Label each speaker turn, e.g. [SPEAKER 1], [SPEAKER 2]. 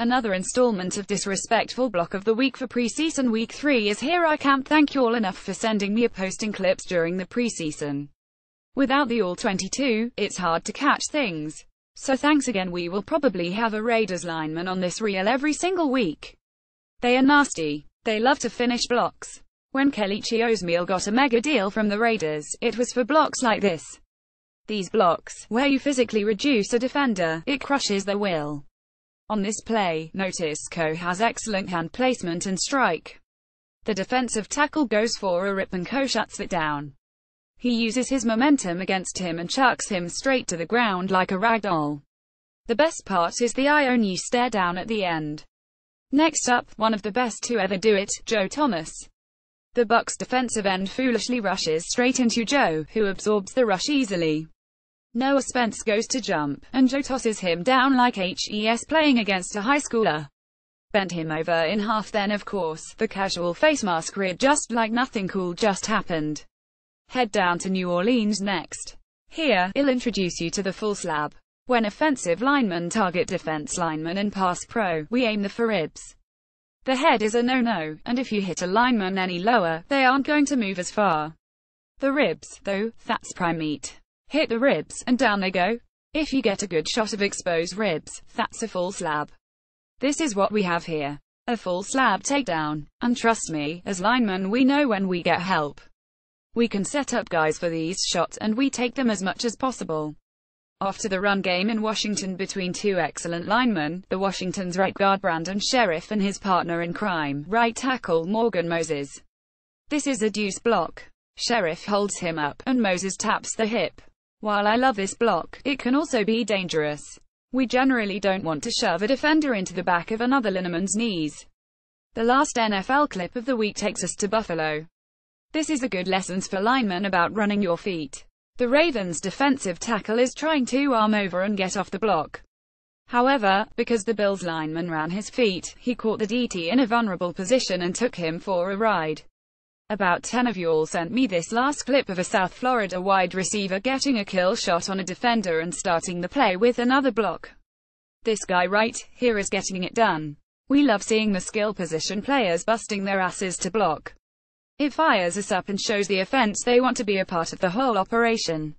[SPEAKER 1] Another installment of disrespectful block of the week for preseason week 3 is here I can't thank you all enough for sending me a posting clips during the preseason. Without the All-22, it's hard to catch things. So thanks again we will probably have a Raiders lineman on this reel every single week. They are nasty. They love to finish blocks. When Kelechi Osemele got a mega deal from the Raiders, it was for blocks like this. These blocks, where you physically reduce a defender, it crushes their will. On this play, notice Ko has excellent hand placement and strike. The defensive tackle goes for a rip and Ko shuts it down. He uses his momentum against him and chucks him straight to the ground like a ragdoll. The best part is the Ione stare down at the end. Next up, one of the best to ever do it, Joe Thomas. The Bucks defensive end foolishly rushes straight into Joe, who absorbs the rush easily. Noah Spence goes to jump, and Joe tosses him down like HES playing against a high schooler. Bent him over in half then of course, the casual face mask rid just like nothing cool just happened. Head down to New Orleans next. Here, I'll introduce you to the full slab. When offensive linemen target defense linemen and pass pro, we aim the for ribs. The head is a no-no, and if you hit a lineman any lower, they aren't going to move as far. The ribs, though, that's prime meat. Hit the ribs, and down they go. If you get a good shot of exposed ribs, that's a full slab. This is what we have here. A full slab takedown. And trust me, as linemen we know when we get help. We can set up guys for these shots and we take them as much as possible. After the run game in Washington between two excellent linemen, the Washington's right guard Brandon Scherff and his partner in crime, right tackle Morgan Moses. This is a deuce block. Scherff holds him up, and Moses taps the hip. While I love this block, it can also be dangerous. We generally don't want to shove a defender into the back of another lineman's knees. The last NFL clip of the week takes us to Buffalo. This is a good lessons for linemen about running your feet. The Ravens defensive tackle is trying to arm over and get off the block. However, because the Bills lineman ran his feet, he caught the DT in a vulnerable position and took him for a ride. About 10 of you all sent me this last clip of a South Florida wide receiver getting a kill shot on a defender and starting the play with another block. This guy right here is getting it done. We love seeing the skill position players busting their asses to block. It fires us up and shows the offense they want to be a part of the whole operation.